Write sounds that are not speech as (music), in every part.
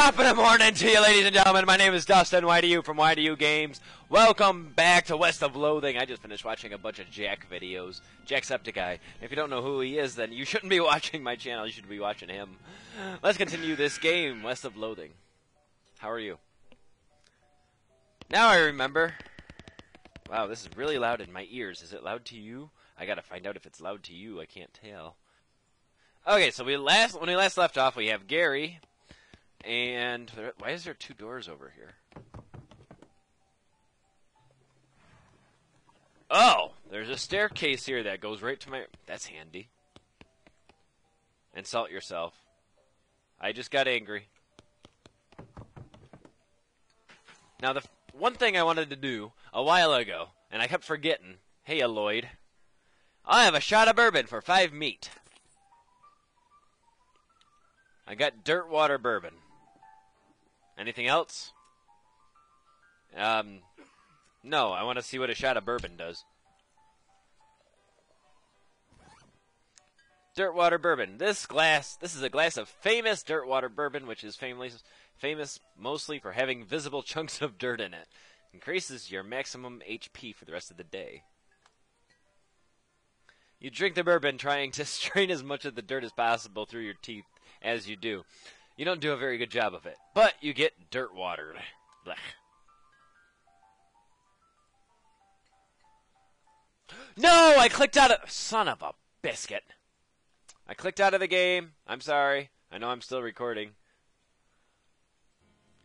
Top of the morning to you, ladies and gentlemen. My name is Dustin YDU from YDU Games. Welcome back to West of Loathing. I just finished watching a bunch of Jack videos. Jacksepticeye. If you don't know who he is, then you shouldn't be (laughs) watching my channel. You should be watching him. Let's continue this game, West of Loathing. How are you? Now I remember. Wow, this is really loud in my ears. Is it loud to you? I gotta find out if it's loud to you. I can't tell. Okay, so we last when we last left off, we have Gary, and there, why is there two doors over here? Oh, there's a staircase here that goes right to my. That's handy. Insult yourself. I just got angry. Now, the one thing I wanted to do a while ago, and I kept forgetting. Hey, Lloyd. I have a shot of bourbon for five meat. I got dirt water bourbon. Anything else? Um, no, I want to see what a shot of bourbon does. Dirtwater bourbon. This glass, this is a glass of famous Dirtwater bourbon, which is famous, famous mostly for having visible (laughs) chunks of dirt in it. Increases your maximum HP for the rest of the day. You drink the bourbon trying to (laughs) strain as much of the dirt as possible through your teeth as you do. You don't do a very good job of it, but you get dirt watered. Blech. No, I clicked out of. Son of a biscuit. I clicked out of the game. I'm sorry. I know I'm still recording.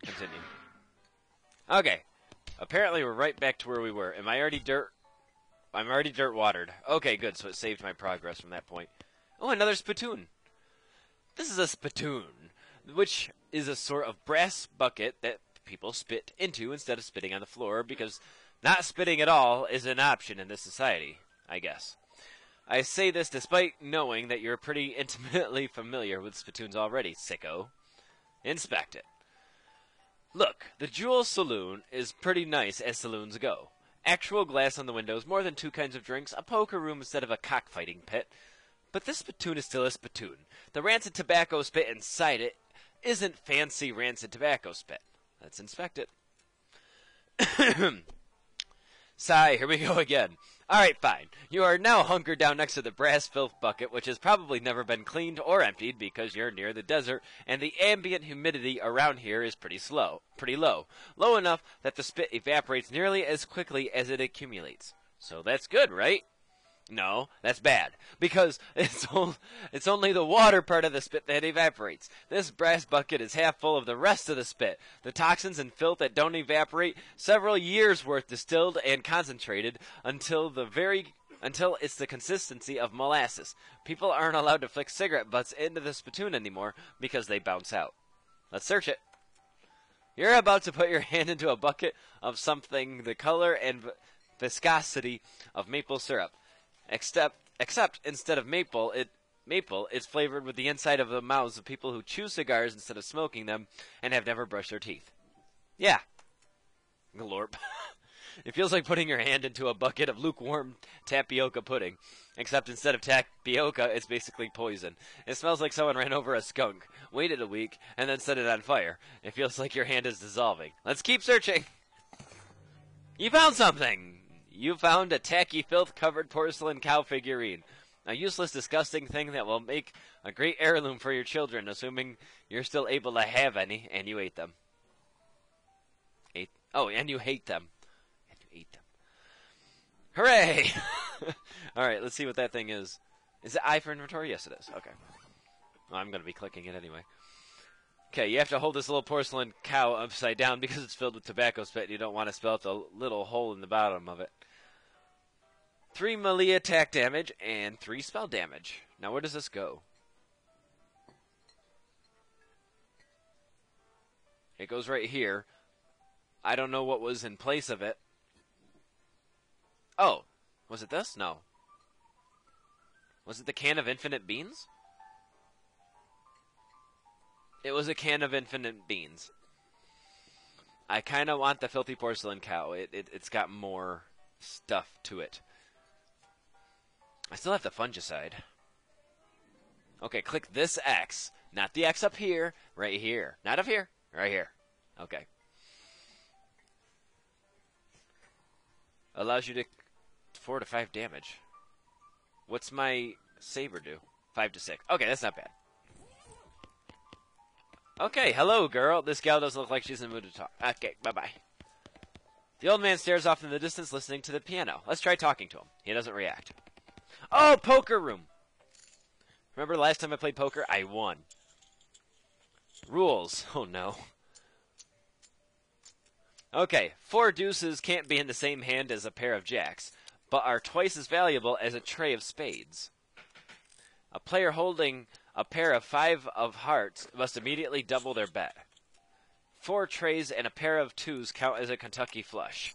Continue. Okay. Apparently, we're right back to where we were. Am I already dirt? I'm already dirt watered. Okay, good. So it saved my progress from that point. Oh, another spittoon. This is a spittoon, which is a sort of brass bucket that people spit into instead of spitting on the floor because not spitting at all is an option in this society, I guess. I say this despite knowing that you're pretty (laughs) intimately familiar with spittoons already, sicko. Inspect it. Look, the Jewel Saloon is pretty nice as saloons go. Actual glass on the windows, more than two kinds of drinks, a poker room instead of a cockfighting pit. But this spittoon is still a spittoon. The rancid tobacco spit inside it isn't fancy rancid tobacco spit. Let's inspect it. (coughs) Sigh, here we go again. Alright, fine. You are now hunkered down next to the brass filth bucket, which has probably never been cleaned or emptied because you're near the desert, and the ambient humidity around here is pretty slow, pretty low. Low enough that the spit evaporates nearly as quickly as it accumulates. So that's good, right? No, that's bad because (laughs) it's only, it's only the water part of the spit that evaporates. This brass bucket is half full of the rest of the spit, the toxins and filth that don't evaporate, several years worth distilled and concentrated until the very until it's the consistency of molasses. People aren't allowed to flick cigarette butts into the spittoon anymore because they bounce out. Let's search it. You're about to put your (laughs) hand into a bucket of something the color and viscosity of maple syrup. Except, except instead of maple, it maple is flavored with the inside of the mouths of people who chew cigars instead of smoking them and have never brushed their teeth. Yeah. Glorp. (laughs) it feels like putting your hand into a bucket of lukewarm tapioca pudding. Except instead of tapioca, it's basically poison. It smells like someone ran over a skunk, waited a week, and then set it on fire. It feels like your hand is dissolving. Let's keep searching. You found something! You found a tacky, filth covered porcelain cow figurine. A useless, disgusting thing that will make a great heirloom for your children, assuming you're still able to have any, and you ate them. Ate? Oh, and you hate them. And you ate them. Hooray! (laughs) Alright, let's see what that thing is. Is it I for inventory? Yes, it is. Okay. Well, I'm going to be clicking it anyway. Okay, you have to hold this little porcelain cow upside down because it's filled with tobacco spit. And you don't want to spill the little hole in the bottom of it. Three melee attack damage and three spell damage. Now, where does this go? It goes right here. I don't know what was in place of it. Oh, was it this? No. Was it the can of infinite beans? It was a can of infinite beans. I kind of want the filthy porcelain cow. It, it it's got more stuff to it. I still have the fungicide. Okay, click this X, not the X up here, right here, not up here, Right here. Okay. Allows you to four to five damage. What's my saber do? Five to six. Okay, that's not bad. Okay, hello, girl. This gal doesn't look like she's in the mood to talk. Okay, bye bye. The old man stares off in the distance, listening to the piano. Let's try talking to him. He doesn't react. Oh, poker room. Remember last time I played poker? I won. Rules. (laughs) Oh no. Okay, four deuces can't be in the same hand as a pair of jacks, but are twice as valuable as a trey of spades. A player holding a pair of five of hearts must immediately double their bet. Four treys and a pair of twos count as a Kentucky flush.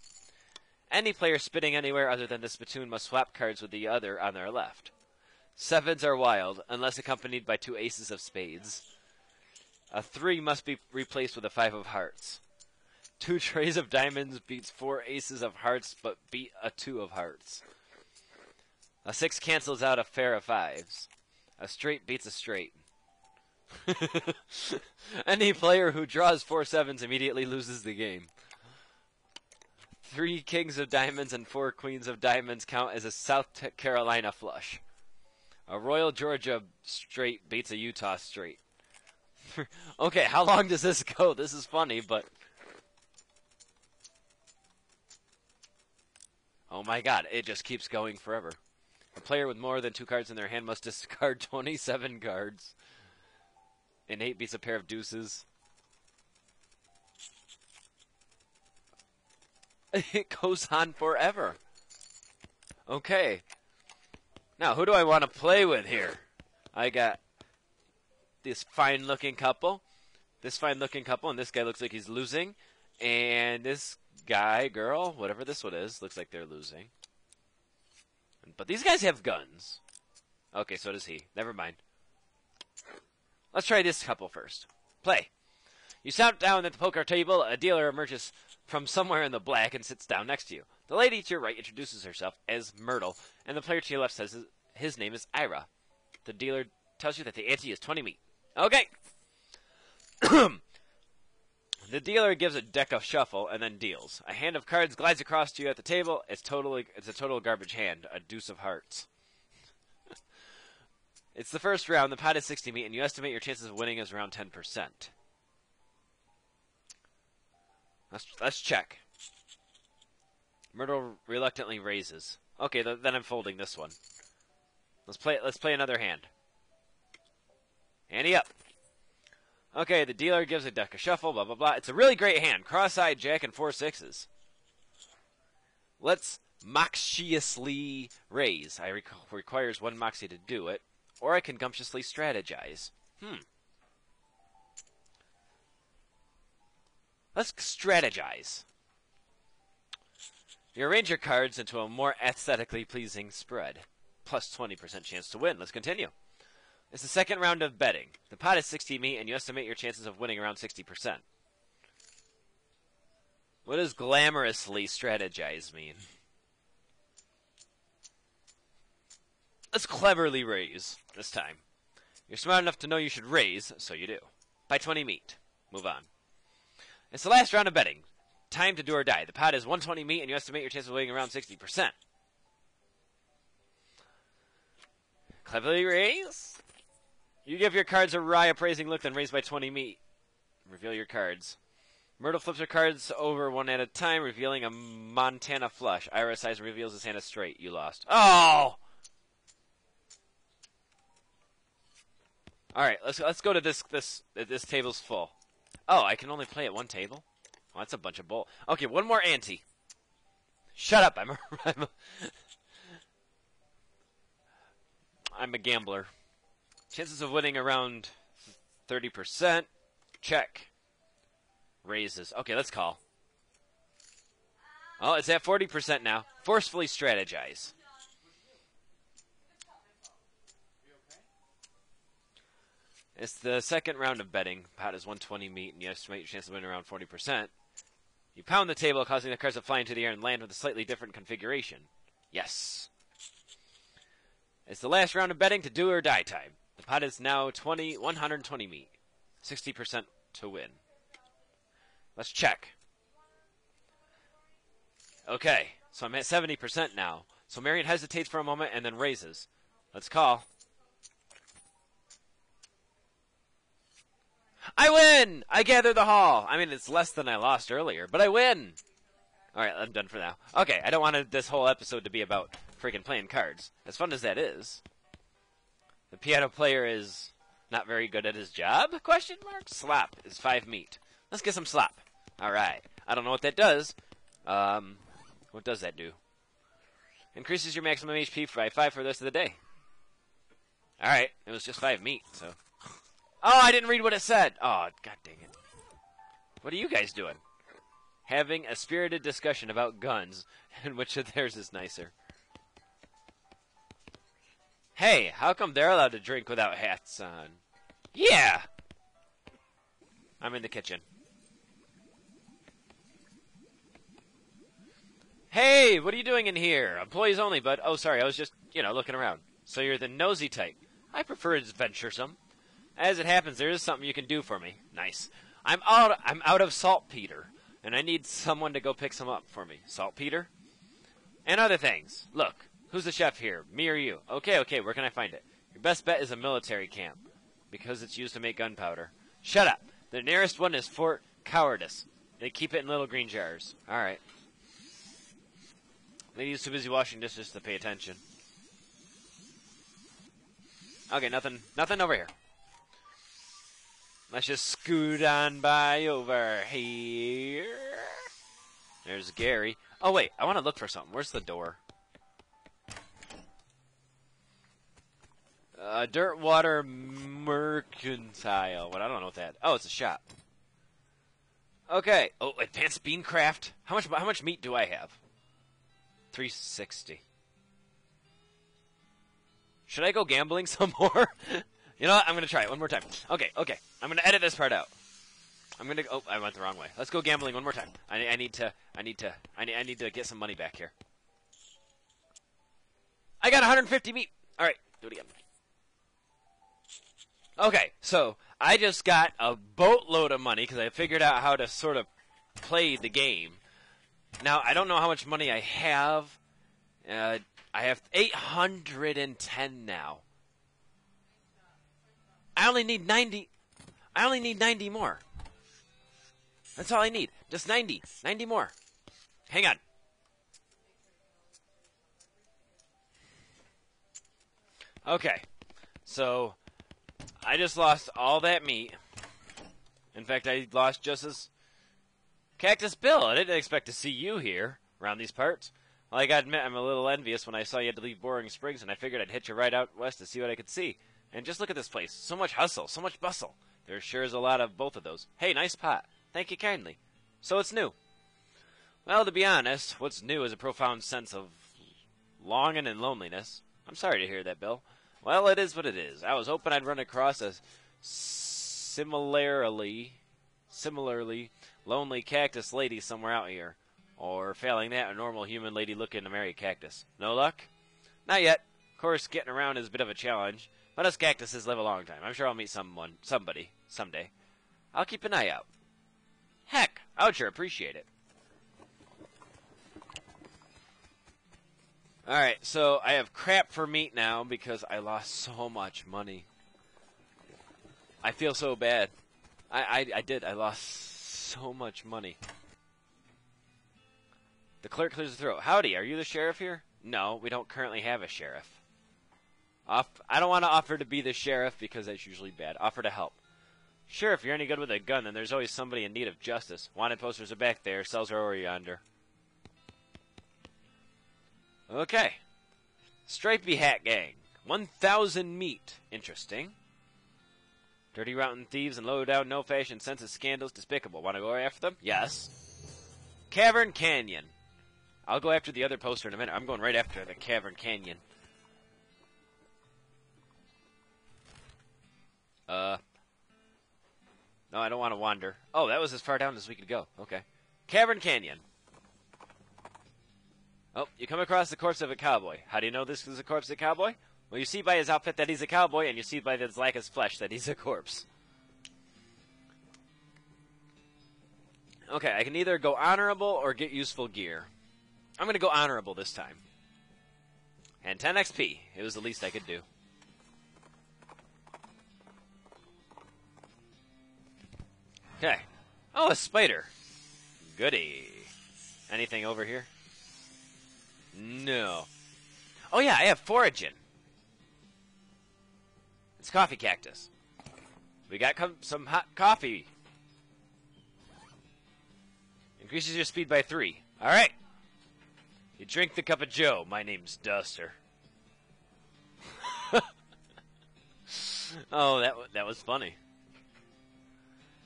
Any player spitting anywhere other than the spittoon must swap cards with the other on their left. Sevens are wild, unless accompanied by two aces of spades. A three must be replaced with a five of hearts. Two (laughs) treys of diamonds beats four aces of hearts, but beat a two of hearts. A six cancels out a pair of fives. A straight beats a straight. (laughs) Any player who draws four sevens immediately loses the game. Three kings of diamonds and four queens of diamonds count as a South Carolina flush. A Royal Georgia straight beats a Utah straight. (laughs) okay, how long does this go? This is funny, but. Oh my god, it just keeps going forever. A player with more than two cards in their hand must (laughs) discard 27 cards. An 8 beats a pair of deuces. (laughs) It goes on forever. Okay. Now, who do I want to play with here? I got this fine looking couple. This fine looking couple, and this guy looks like he's losing. And this guy, girl, whatever this one is, looks like they're losing. But these guys have guns. Okay, so does he. Never mind. Let's try this couple first. Play. You sit down at the poker table. A dealer emerges from somewhere in the black and sits down next to you. The lady to your right introduces herself as Myrtle, and the player to your left says his name is Ira. The dealer tells you that the ante is 20 meat. Okay. (clears throat) the dealer gives a deck of shuffle and then deals. A hand of cards glides across to you at the table. It's totally it's a total garbage hand, a deuce of hearts. (laughs) it's the first round. The pot is 60 meat, and you estimate your chances of winning is around 10%. Let's let's check. Myrtle reluctantly raises. Okay, th- then I'm folding this one. Let's play. Let's play another hand. Ante up. Okay, the dealer gives a deck a shuffle. Blah blah blah. It's a really great hand. Cross-eyed jack and four sixes. Let's moxiously raise. I rec- requires one moxie to do it, or I can gumptiously strategize. Hmm. Let's strategize. You arrange your cards into a more aesthetically pleasing spread. Plus 20% chance to win. Let's continue. It's the second round of betting. The pot is 60 meat, and you estimate your chances of winning around 60%. What does glamorously strategize mean? Let's cleverly raise this time. You're smart enough to know you should raise, so you do. By 20 meat. Move on. It's the last round of betting. Time to do or die. The pot is 120 meat, and you estimate your chance of winning around 60%. Cleverly raise. You give your cards a wry, appraising look, then raise by 20 meat. Reveal your cards. Myrtle flips her cards over one at a time, revealing a Montana flush. Sighs and reveals his hand is straight. You lost. Oh! All right, let's let's go to this this this table's full. Oh, I can only play at one table. Well, that's a bunch of bull. Okay, one more ante. Shut up! I'm a, (laughs) I'm a, I'm a gambler. Chances of winning around thirty percent. Check. Raises. Okay, let's call. Oh, it's at forty percent now. Forcefully strategize. It's the second round of betting. Pot is 120 meat, and you estimate your chance of winning around 40%. You pound the table, causing the cards to fly into the air and land with a slightly different configuration. Yes. It's the last round of betting to do or die time. The pot is now 20, 120 meat. 60% to win. Let's check. Okay, so I'm at 70% now. So Marion hesitates for a moment and then raises. Let's call. I win! I gather the haul. I mean, it's less than I lost earlier, but I win. All right, I'm done for now. Okay, I don't want this whole episode to be about freaking playing cards. As fun as that is, the piano player is not very good at his job? Question mark. Slop is five meat. Let's get some slop. All right. I don't know what that does. Um, what does that do? Increases your maximum HP by five for the rest of the day. All right. It was just five meat, so. Oh, I didn't read what it said. Oh, god dang it. What are you guys doing? Having a spirited discussion about guns (laughs) and which of theirs is nicer. Hey, how come they're allowed to drink without hats on? Yeah! I'm in the kitchen. Hey, what are you doing in here? Employees only, but oh, sorry, I was just, you know, looking around. So you're the nosy type. I prefer adventuresome. As it happens, there is something you can do for me. Nice. I'm out. I'm out of saltpeter, and I need someone to go pick some up for me. Saltpeter, and other things. Look, who's the chef here? Me or you? Okay, okay. Where can I find it? Your best bet is a military camp, because it's used to make gunpowder. Shut up. The nearest one is Fort Cowardice. They keep it in little green jars. All right. Lady's too busy washing dishes to pay attention. Okay, nothing, nothing over here. Let's just scoot on by over here. There's Gary. Oh wait, I want to look for something. Where's the door? Uh, Dirtwater Mercantile. What? I don't know what that. Oh, it's a shop. Okay. Oh, advanced beancraft. How much? How much meat do I have? 360. Should I go gambling (laughs) some more? you know what? I'm going to try it one more time. Okay, okay. I'm going to edit this part out. I'm going to Oh, I went the wrong way. Let's go gambling one more time. I, I need to I need to I need I need to get some money back here. I got 150 meat. All right, do it again. Okay, so I just got a boatload of money because I figured out how to sort of play the game. Now, I don't know how much money I have. Uh, I have 810 now. I only need 90. I only need 90 more. That's all I need. Just 90. 90 more. Hang on. Okay. So, I just lost all that meat. In fact, I lost just as Cactus Bill, I didn't expect to see you here around these parts. Well, I gotta admit, I'm a little envious when I saw you had to leave Boring Springs, and I figured I'd hitch you right out west to see what I could see. And just look at this place. So much hustle, so much bustle. There sure is a lot of both of those. Hey, nice pot. Thank you kindly. So it's new. Well, to be honest, what's new is a profound sense of longing and loneliness. I'm sorry to hear that, Bill. Well, it is what it is. I was hoping I'd run across a similarly, similarly lonely cactus lady somewhere out here. Or, failing that, a normal human lady looking to marry a cactus. No luck? Not yet. Of course, getting around is a bit of a challenge, but us cactuses live a long time. I'm sure I'll meet someone, somebody, someday. I'll keep an eye out. Heck, I would sure appreciate it. Alright, so I have crap for meat now because I lost so much money. I feel so bad. I, I, I did. I lost so much money. The clerk clears the throat. Howdy, are you the sheriff here? No, we don't currently have a sheriff. Off, I don't want to offer to be the sheriff because that's usually bad. Offer to help. Sure, if you're any good with a gun, then there's always somebody in need of justice. Wanted posters are back there. Cells are over yonder. Okay. Stripey Hat Gang. 1,000 meat. Interesting. Dirty, rotten thieves and low down, no fashion, senses scandals, despicable. Want to go after them? Yes. Cavern Canyon. I'll go after the other poster in a minute. I'm going right after the Cavern Canyon. Uh. No, I don't want to wander. Oh, that was as far down as we could go. Okay. Cavern Canyon. Oh, you come across the corpse of a cowboy. How do you know this is a corpse of a cowboy? Well, you see by his outfit that he's a cowboy, and you see by his lack of flesh that he's a corpse. Okay, I can either go honorable or get useful gear. I'm going to go honorable this time. And 10 XP. It was the least I could do. Okay. Oh, a spider. Goody. Anything over here? No. Oh yeah, I have foraging. It's coffee cactus. We got some hot coffee. Increases your speed by three. All right. You drink the cup of Joe. My name's Duster. (laughs) oh, that that was funny.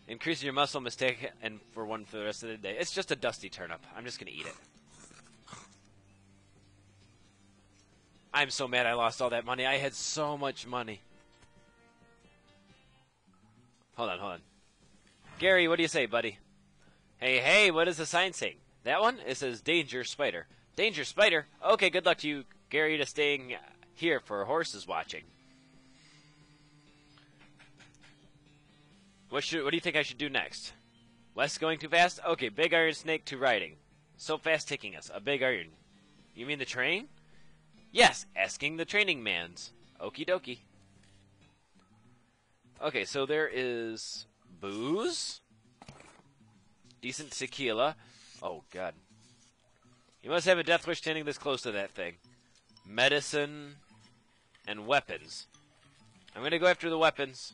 Increase your muscle mistake and for one for the rest of the day. It's just a dusty turnip. I'm just gonna eat it. I'm so mad I lost all that money. I had so much money. Hold on, hold on. Gary, what do you say, buddy? Hey, hey, what is the sign saying? That one? It says Danger Spider. Danger Spider? Okay, good luck to you, Gary, to staying here for horses watching. What should? What do you think I should do next? West going too fast? Okay, big iron snake to riding. So fast taking us. A big iron. You mean the train? Yes, asking the training mans. Okie dokie. Okay, so there is booze, decent tequila. Oh god, you must have a death wish standing this close to that thing. Medicine and weapons. I'm gonna go after the weapons.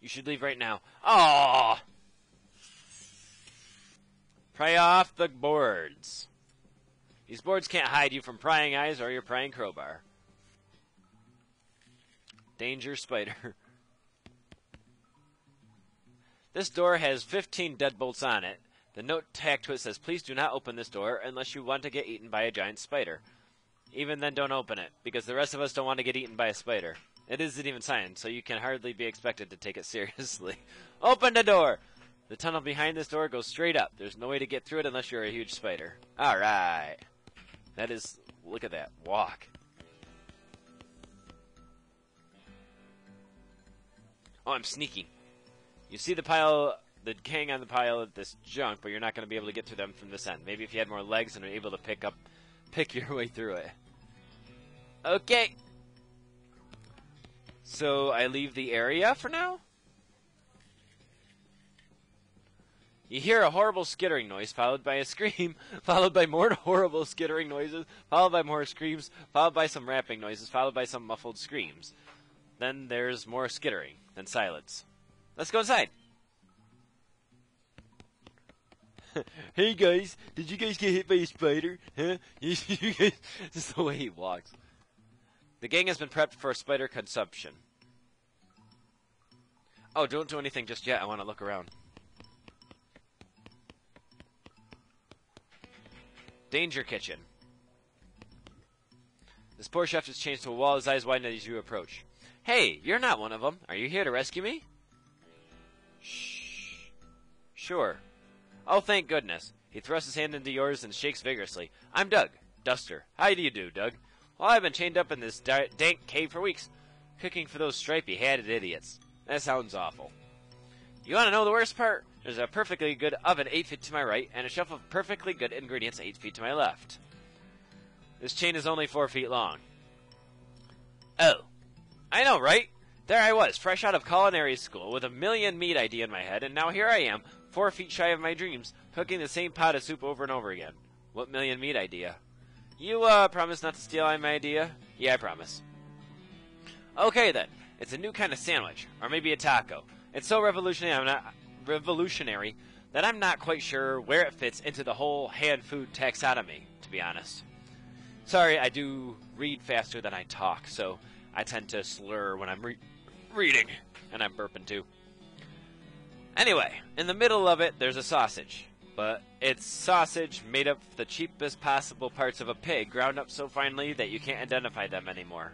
You should leave right now. Ah! Pry off the boards. These boards can't hide you from prying eyes or your prying crowbar. Danger spider. (laughs) this door has 15 deadbolts on it. The note tacked to it says, Please do not open this door unless you want to get eaten by a giant spider. Even then, don't open it, because the rest of us don't want to get eaten by a spider. It isn't even signed, so you can hardly be expected to take it (laughs) seriously. open the door! The tunnel behind this door goes straight up. There's no way to get through it unless you're a huge spider. Alright. That is, look at that walk. Oh, I'm sneaking. You see the pile, the gang on the pile of this junk, but you're not going to be able to get to them from this end. Maybe if you had more legs and were able to pick up, pick your (laughs) way through it. Okay. So I leave the area for now? You hear a horrible skittering noise, followed by a scream, (laughs) followed by more (laughs) horrible skittering noises, followed by more screams, followed by some rapping noises, followed by some muffled screams. Then there's more skittering, then silence. Let's go inside. (laughs) hey guys, did you guys get hit by a spider? Huh? This is the way he walks. The gang has been prepped for spider consumption. Oh, don't do anything just yet. I want to look around. Danger Kitchen. This poor chef has changed to a wall, his eyes widen as you approach. Hey, you're not one of them. Are you here to rescue me? Shh. Sure. Oh, thank goodness. He thrusts his hand into yours and shakes vigorously. I'm Doug. Duster. How do you do, Doug? Well, I've been chained up in this dank cave for weeks, cooking for those stripy-hatted idiots. That sounds awful. You want to know the worst part? There's a perfectly good oven 8 feet to my right, and a shelf of perfectly good ingredients 8 feet to my left. This chain is only 4 feet long. Oh. I know, right? There I was, fresh out of culinary school, with a million meat idea in my head, and now here I am, 4 feet shy of my dreams, cooking the same pot of soup over and over again. What million meat idea? You, uh, promise not to steal my idea? Yeah, I promise. Okay then. It's a new kind of sandwich, or maybe a taco. It's so revolutionary, I'm not revolutionary that I'm not quite sure where it fits into the whole hand food taxonomy, to be honest. Sorry, I do read faster than I talk, so I tend to slur when I'm re- reading, and I'm burping too. Anyway, in the middle of it, there's a sausage. But it's sausage made up of the cheapest possible parts of a pig, ground up so finely that you can't identify them anymore.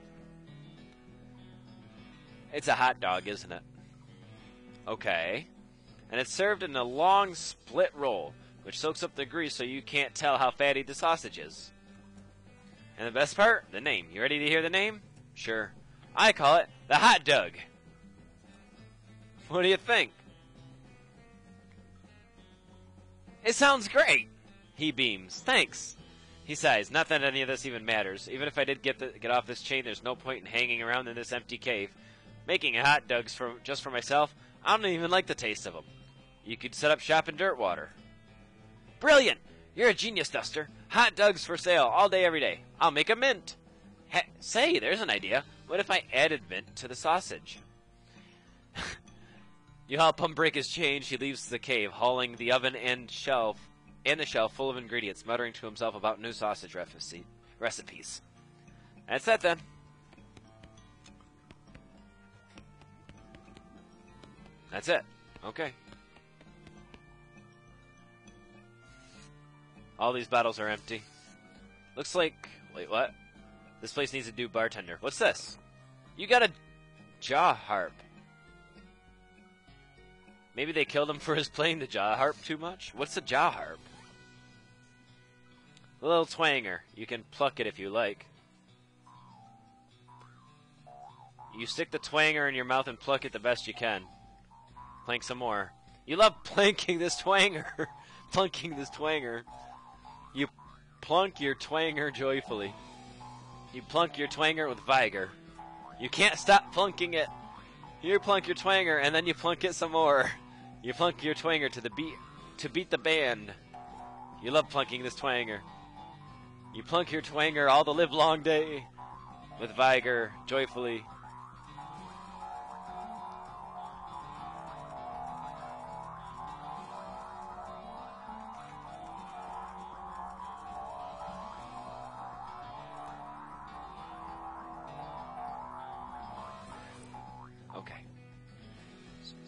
It's a hot dog, isn't it? Okay and it's served in a long split roll, which soaks up the grease so you can't tell how fatty the sausage is. And the best part? The name. You ready to hear the name? Sure. I call it the Hot Dog. What do you think? It sounds great! He beams. Thanks. He sighs. Not that any of this even matters. Even if I did get the, get off this chain, there's no point in hanging around in this empty cave. Making hot dogs for just for myself, I don't even like the taste of them. You could set up shop in Dirtwater. Brilliant! You're a genius, Duster. Hot dogs for sale all day, every day. I'll make a mint. Ha- say, there's an idea. What if I added mint to the sausage? (laughs) you help him break his chain. He leaves the cave, hauling the oven and shelf and the shelf full of ingredients, muttering to himself about new sausage recipes. That's that then. That's it. Okay. All these bottles are empty. Looks like. Wait, what? This place needs a new bartender. What's this? You got a jaw harp. Maybe they killed him (laughs) for his playing the jaw harp too much? What's a jaw harp? A little twanger. You can pluck it if you like. You stick the twanger in your mouth and pluck it the best you can. Plank some more. You love (laughs) planking this twanger. (laughs) Plunking this twanger. You plunk your twanger joyfully. You plunk your twanger with vigor. You can't stop plunking it. You plunk your twanger and then you plunk it some more. (laughs) You plunk your twanger to the beat to beat the band. You love plunking this twanger. You plunk your twanger all the live long day with vigor, joyfully.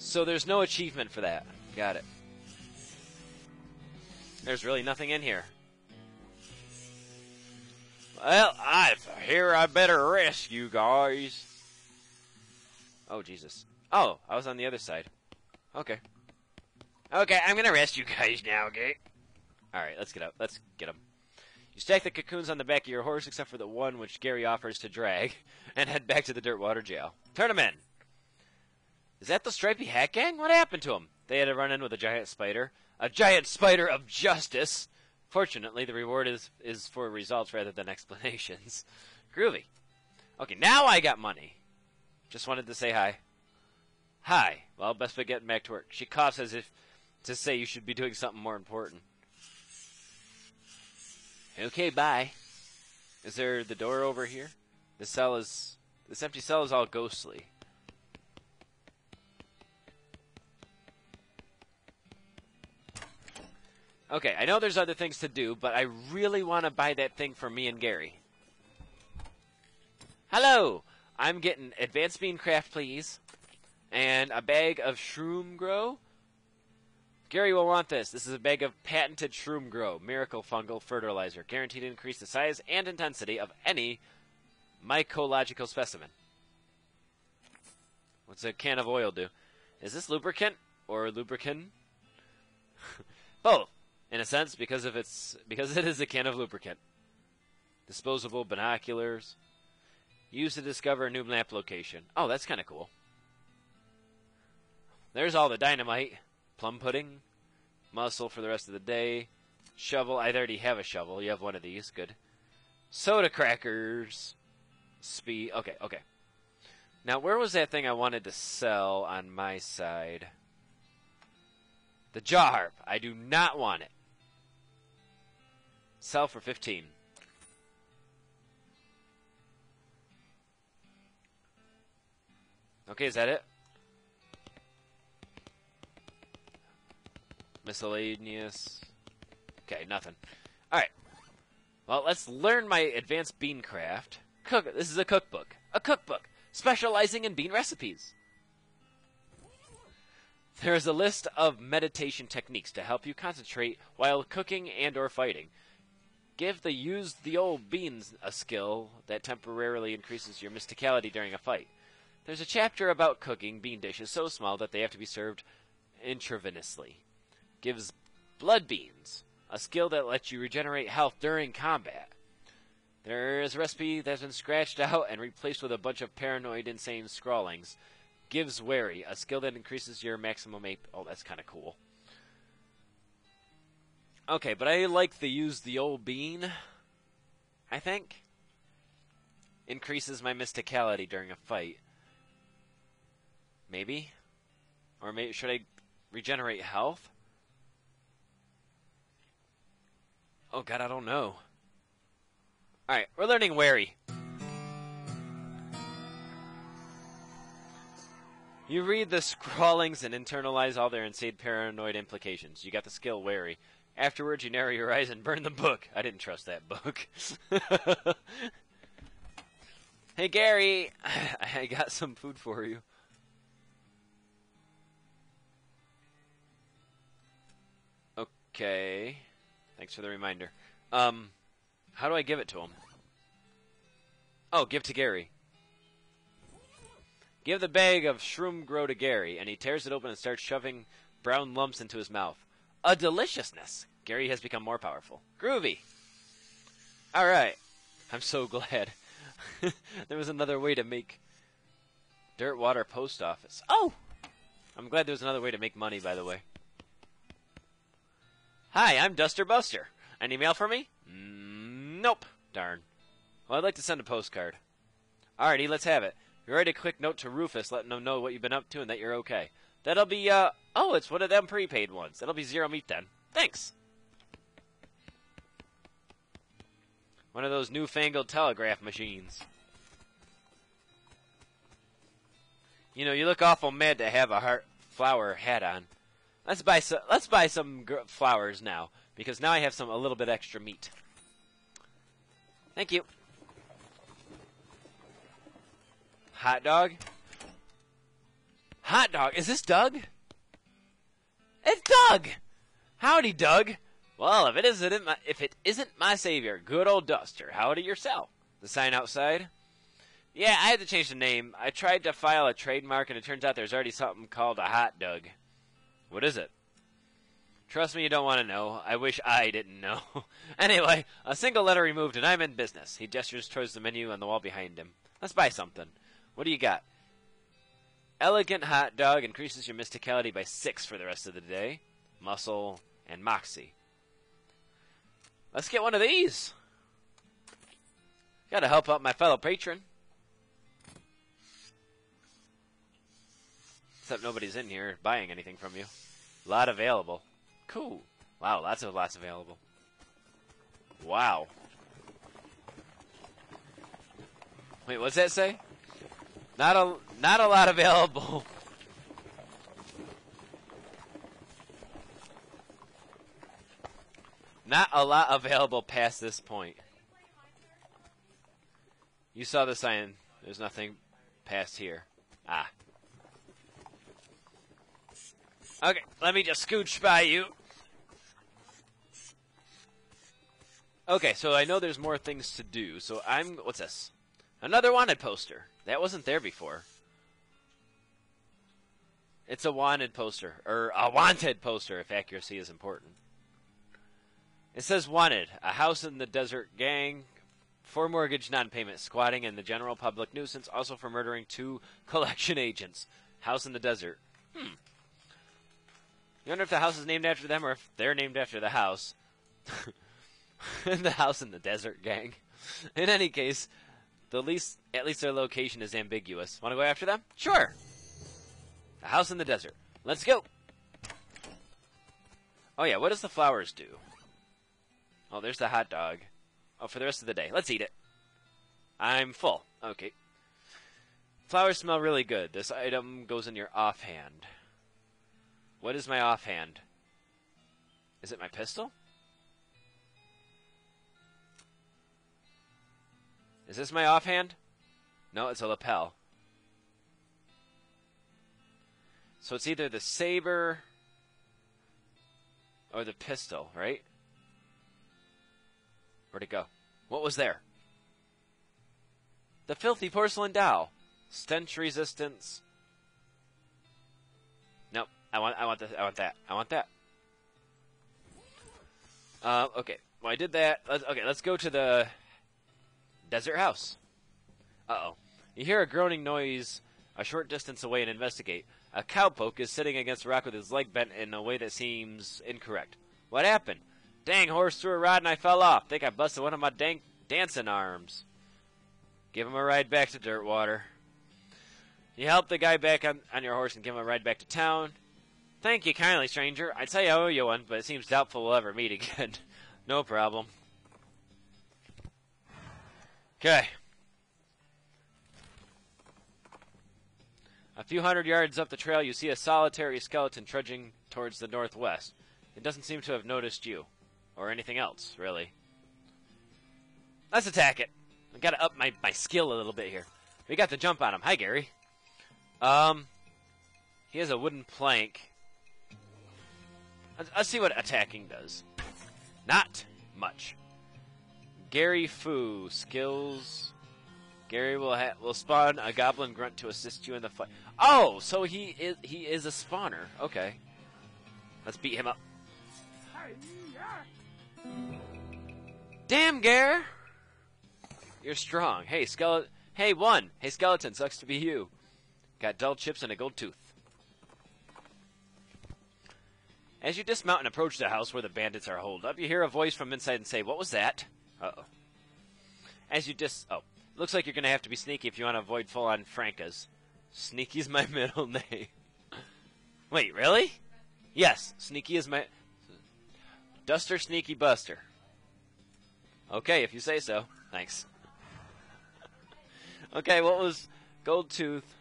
So there's no achievement for that. Got it. There's really nothing in here. Well, I hear I better rest you guys. Oh, Jesus. Oh, I was on the other side. Okay. Okay, I'm gonna rest you guys now, okay? Alright, let's get up. Let's get them. You stack the cocoons on the back of your horse, except for the one which Gary offers to drag, (laughs) and head back to the Dirtwater jail. Turn them in. Is that the stripy hat gang? What happened to them? They had to run in with a giant spider. A giant spider of justice! Fortunately, the reward is, is for results rather than (laughs) explanations. Groovy. Okay, now I got money. Just wanted to say hi. Hi. Well, best be getting back to work. She coughs as if to say you should be doing something more important. Okay, bye. Is there the door over here? The cell is. This empty cell is all ghostly. Okay, I know there's other things to do, but I really want to buy that thing for me and Gary. Hello! I'm getting advanced bean craft, please. And a bag of shroom grow. Gary will want this. This is a bag of patented shroom grow, miracle fungal fertilizer, guaranteed to increase the size and intensity of any mycological specimen. What's a can of oil do? Is this lubricant or lubricant? (laughs) Both in a sense, because of its because it is a can of lubricant. Disposable binoculars. Used to discover a new map location. Oh, that's kind of cool. There's all the dynamite, plum pudding, muscle for the rest of the day, shovel. I already have a shovel. You have one of these. Good. Soda crackers. Speed. Okay, okay. Now, where was that thing I wanted to sell on my side? The jaw harp. I do not want it. Sell for 15. Okay, is that it? Miscellaneous. Okay, nothing. Alright. Well, let's learn my advanced bean craft. Cook. This is a cookbook. A cookbook specializing in bean recipes. There is a list of meditation techniques to help you concentrate while cooking and or fighting. Give the use the old beans a skill that temporarily increases your mysticality during a fight. There's a chapter about cooking bean dishes so small that they have to be served intravenously. Gives blood beans a skill that lets you regenerate health during combat. There is a recipe that's been scratched (laughs) out and replaced with a bunch of paranoid, insane scrawlings. Gives wary a skill that increases your maximum AP. Oh, that's kind of cool. Okay, but I like the use the old bean. I think increases my mysticality during a fight. Maybe, or maybe should I regenerate health? Oh god, I don't know. Alright, we're learning wary. You read the scrawlings and internalize all their insane paranoid implications. You got the skill wary. Afterwards, you narrow your eyes and burn the book. I didn't trust that book. (laughs) hey, Gary, (sighs) I got some food for you. Okay. Thanks for the reminder. Um, how do I give it to him? Oh, give to Gary. Give the bag of shroom grow to Gary, and he tears it open and starts shoving brown lumps into his mouth. A deliciousness. Gary has become more powerful. Groovy. All right. I'm so (laughs) glad. (laughs) there was another way to make Dirtwater Post Office. Oh! I'm glad there was another way to make money, by the way. Hi, I'm Duster Buster. Any mail for me? Mm, nope. Darn. Well, I'd like to send a postcard. Alrighty, let's have it. You write a quick note to Rufus letting him know what you've been up to and that you're okay. That'll be, uh, oh, it's one of them prepaid ones. That'll be zero meat then. Thanks. One of those newfangled telegraph machines. You know, you look awful mad to have a heart flower hat on. Let's buy some. Let's buy some flowers now because now I have some a little bit extra meat. Thank you. Hot dog. Hot dog. Is this Doug? It's Doug. Howdy, Doug. Well, if it isn't my, if it isn't my savior, good old Duster. Howdy yourself. The sign outside. Yeah, I had to change the name. I tried to file a trademark, and it turns out there's already something called a hot dog. What is it? Trust me, you don't want to know. I wish I didn't know. (laughs) anyway, a single letter removed, and I'm in business. He gestures towards the menu on the wall behind him. Let's buy something. What do you got? Elegant hot dog increases your mysticality by six for the rest of the day. Muscle and moxie. Let's get one of these. Gotta help out my fellow patron. Except nobody's in here buying anything from you. Lot available. Cool. Wow, lots of lots available. Wow. Wait, what's that say? Not a not a lot available. Not a lot available past this point. You saw the sign. There's nothing past here. Ah. Okay, let me just scooch by you. Okay, so I know there's more things to do. So I'm. What's this? Another wanted poster. That wasn't there before. It's a wanted poster. Or a wanted poster, if accuracy is important. It says wanted. A house in the desert gang. For mortgage non payment, squatting, and the general public nuisance. Also for murdering two (laughs) collection agents. House in the desert. Hmm. You wonder if the house is named after them or if they're named after the house. (laughs) the house in the desert gang. In any case, the least at least their location is ambiguous. Want to go after them? Sure. A house in the desert. Let's go. Oh yeah, what does the flowers do? Oh, there's the hot dog. Oh, for the rest of the day. Let's eat it. I'm full. Okay. Flowers smell really good. This item goes in your offhand. What is my offhand? Is it my pistol? Is this my offhand? No, it's a lapel. So it's either the saber or the pistol, right? Where'd it go? What was there? The filthy porcelain doll. Stench resistance. Nope. I want I want I want that. I want that. Uh, okay. Well I did that. Let's, okay, let's go to the desert house. Uh oh. You hear a groaning noise a short distance away and investigate. A cowpoke is sitting against a rock with his leg bent in a way that seems incorrect. What happened? Dang, horse threw a rod and I fell off. Think I busted one of my dang dancing arms. Give him a ride back to Dirtwater. You help the guy back on, on your horse and give him a ride back to town. Thank you kindly, stranger. I'd say I owe you one, but it seems doubtful we'll ever meet again. (laughs) no problem. Okay. A few hundred yards up the trail, you see a solitary skeleton trudging towards the northwest. It doesn't seem to have noticed you. Or anything else, really. Let's attack it. I gotta up my, my skill a little bit here. We got the jump on him. Hi, Gary. Um, he has a wooden plank. Let's, let's see what attacking does. Not much. Gary Fu skills. Gary will ha- will spawn a goblin grunt to assist you in the fight. Oh, so he is he is a spawner. Okay, let's beat him up. Damn, Gare! You're strong. Hey, skeleton. Hey, one. Hey, skeleton. Sucks to be you. Got dull chips and a gold tooth. As you dismount and approach the house where the bandits are holed up, you hear a voice from inside and say, "What was that?" Uh oh. As you dis, oh, looks like you're gonna have to be sneaky if you want to avoid full-on Frankas. Sneaky's my (laughs) middle name. Wait, really? Yes, Sneaky is my Duster Sneaky Buster. Okay, if you say so. Thanks. (laughs) okay, what was Gold Tooth?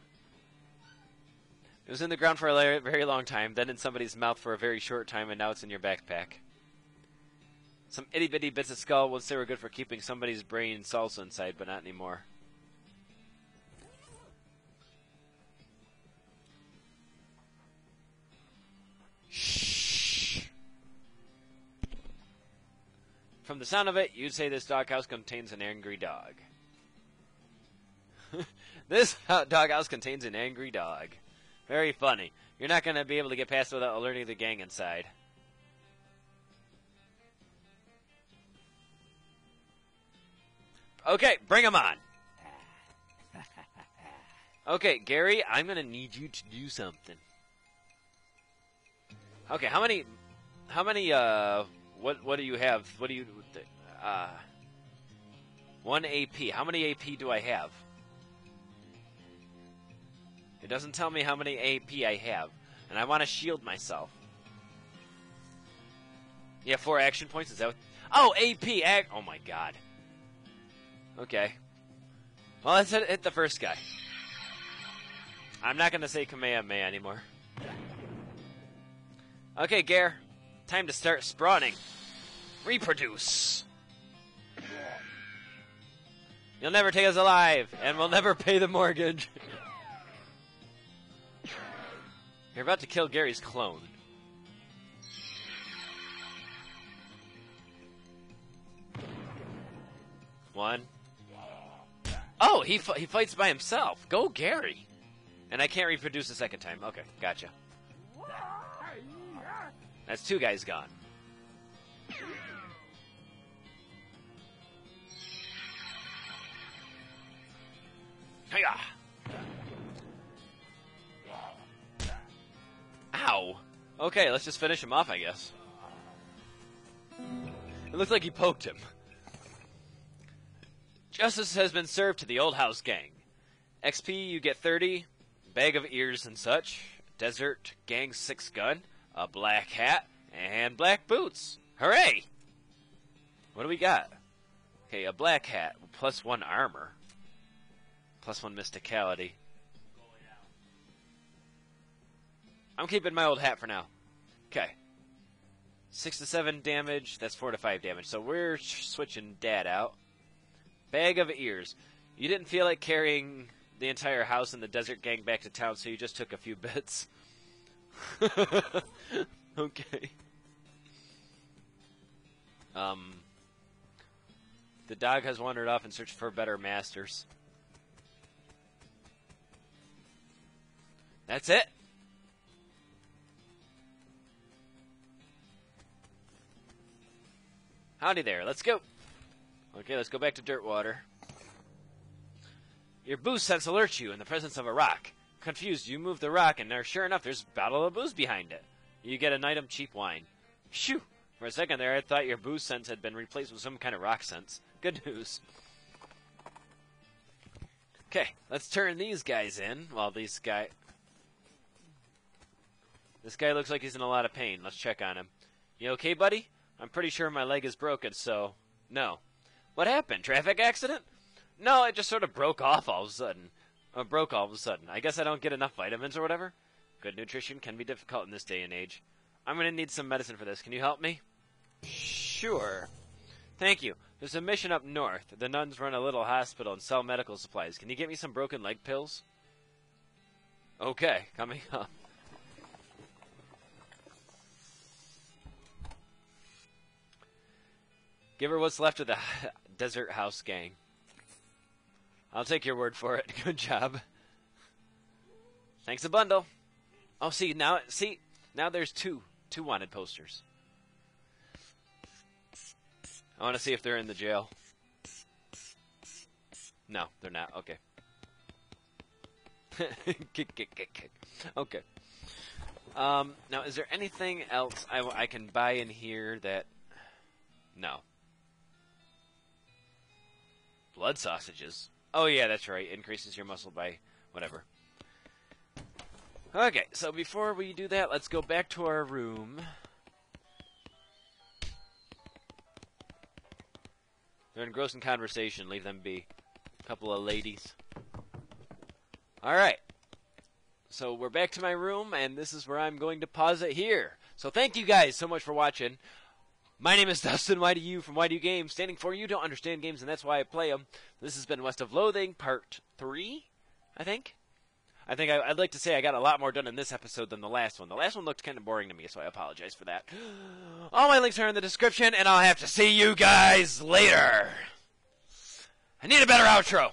It was in the ground for a very long time, then in somebody's mouth for a very short time, and now it's in your backpack. Some itty bitty bits of skull once they were good for keeping somebody's brain salsa inside, but not anymore. Shh. From the sound of it, you'd say this doghouse contains an angry dog. (laughs) this (laughs) doghouse contains an angry dog. Very funny. You're not going to be able to get past without alerting the gang inside. Okay, bring him on. Okay, Gary, I'm to need you to do something. Okay, how many how many uh what what do you have? What do you uh 1 AP. How many AP do I have? It doesn't tell me how many AP I have, and I want to shield myself. Yeah, four action points. Is that? What, oh, AP. Ag- oh my god. Okay. Well, let's hit, hit the first guy. I'm not gonna say Kamehameha anymore. Okay, Gare. Time to start spawning. Reproduce. You'll never take us alive, and we'll never pay the mortgage. You're about to kill Gary's clone. One. Oh, he he fights by himself. Go, Gary. And I can't reproduce a second time. Okay, gotcha. That's two guys gone. Hiya! Ow! Okay, let's just finish him off, I guess. It looks like he poked him. Justice has been served to the old house gang. XP, you get 30, bag of ears and such, desert gang 6 gun, a black hat, and black boots. Hooray! What do we got? Okay, a black hat, plus 1 armor, plus 1 mysticality. I'm keeping my old hat for now. Okay. 6 to 7 damage, that's 4 to 5 damage. So we're switching dad out. Bag of ears. You didn't feel like carrying the entire house and the desert gang back to town, so you just took a few bits. (laughs) okay. Um, the dog has wandered off in search for better masters. That's it. Howdy there, let's go. Okay, let's go back to Dirtwater. Your booze sense alerts you in the presence of a rock. Confused, you move the rock, and there, sure enough, there's a bottle of booze behind it. You get an item cheap wine. Shoo! For a second there, I thought your booze sense had been replaced with some kind of rock sense. Good news. Okay, let's turn these guys in. While these guy, this guy looks like he's in a lot of pain. Let's check on him. You okay, buddy? I'm pretty sure my leg is broken, so no. What happened? Traffic accident? No, it just sort of broke off all of a sudden. Oh, broke all of a sudden. I guess I don't get enough vitamins or whatever. Good nutrition can be difficult in this day and age. I'm gonna need some medicine for this. Can you help me? Sure. Thank you. There's a mission up north. The nuns run a little hospital and sell medical supplies. Can you get me some broken leg pills? Okay, coming up. Give her what's left of the Desert House Gang. I'll take your word for it. (laughs) Good job. Thanks a bundle. Oh, see now, see now there's two two wanted posters. I want to see if they're in the jail. No, they're not. Okay. (laughs) kick, kick, kick, kick. Okay. Um, now, is there anything else I, I can buy in here that? No. Blood sausages. Oh yeah, that's right. Increases your muscle by whatever. Okay, so before we do that, let's go back to our room. They're engrossing conversation. Leave them be. A couple of ladies. Alright. So we're back to my room, and this is where I'm going to pause it here. So thank you guys so much for watching. My name is (laughs) Dustin YDU from YDU Games, standing for You Don't Understand Games, and that's why I play them. This has been West of Loathing, Part 3, I think. I think I, would like to say I got a lot more done in this episode than the last one. The last one looked kind of boring to me, so I apologize for that. (gasps) All my links are in the description, and I'll have to see you guys later. I need a better outro.